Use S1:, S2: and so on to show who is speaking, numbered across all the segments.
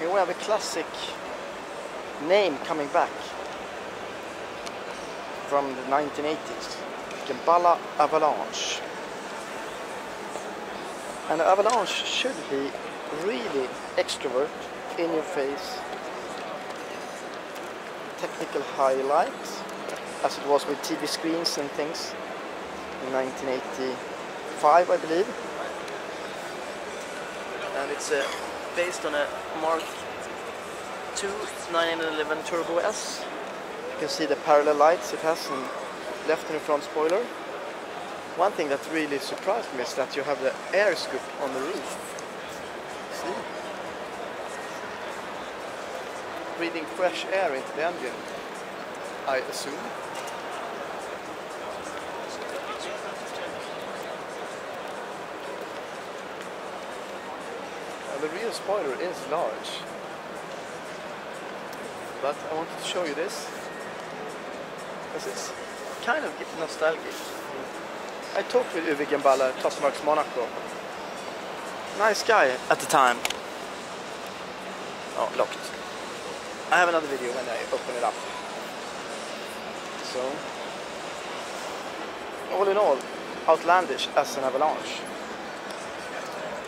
S1: Here we have a classic name coming back from the 1980s. Gemballa Avalanche. And Avalanche should be really extrovert, in your face, technical highlights, as it was with TV screens and things in 1985, I believe. And it's uh, based on a Mark II 911 Turbo S. You can see the parallel lights it has in left and front spoiler. One thing that really surprised me is that you have the air scoop on the roof. See? Breathing fresh air into the engine, I assume. The real spoiler is large. But I wanted to show you this because it's kind of nostalgic. I talked with Uwe Gemballa, Top Marques Monaco. Nice guy at the time. Oh, locked. I have another video when I open it up. So, all in all, outlandish as an avalanche.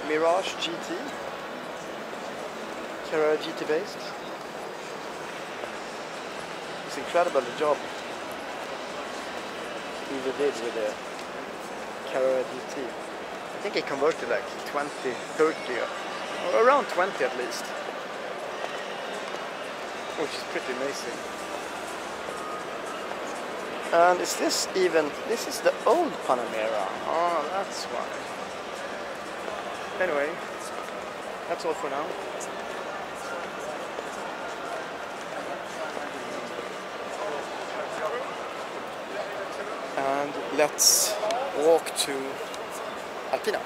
S1: Mirage GT, GT based. It's incredible the job he did with the Carrera GT. I think he converted like 20, 30, or around 20 at least. Which is pretty amazing. And is this even, this is the old Panamera. Oh, that's why. Anyway, that's all for now. and let's walk to Alpina.